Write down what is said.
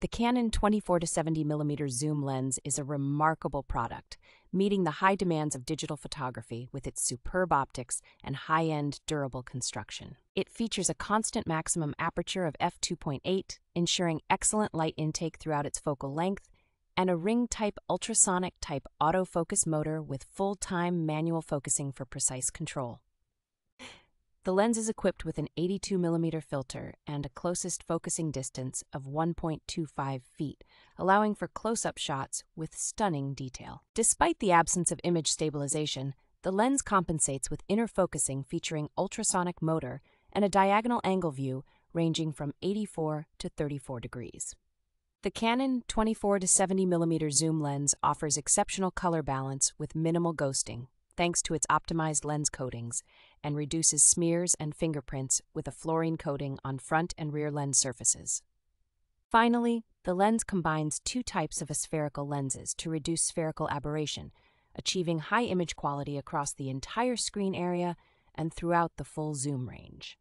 The Canon 24 to 70 mm zoom lens is a remarkable product, meeting the high demands of digital photography with its superb optics and high-end durable construction. It features a constant maximum aperture of f2.8, ensuring excellent light intake throughout its focal length, and a ring-type ultrasonic type autofocus motor with full-time manual focusing for precise control. The lens is equipped with an 82mm filter and a closest focusing distance of 1.25 feet, allowing for close up shots with stunning detail. Despite the absence of image stabilization, the lens compensates with inner focusing featuring ultrasonic motor and a diagonal angle view ranging from 84 to 34 degrees. The Canon 24 to 70mm zoom lens offers exceptional color balance with minimal ghosting thanks to its optimized lens coatings and reduces smears and fingerprints with a fluorine coating on front and rear lens surfaces. Finally, the lens combines two types of aspherical lenses to reduce spherical aberration, achieving high image quality across the entire screen area and throughout the full zoom range.